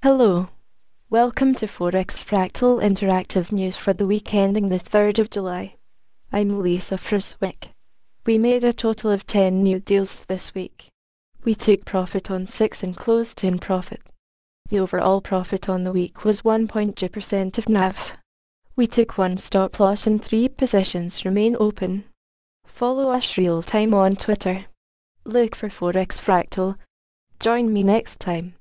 Hello. Welcome to Forex Fractal Interactive News for the week ending the 3rd of July. I'm Lisa Friswick. We made a total of 10 new deals this week. We took profit on 6 and closed in profit. The overall profit on the week was 1.2% of NAV. We took one stop loss and three positions remain open. Follow us real time on Twitter. Look for Forex Fractal. Join me next time.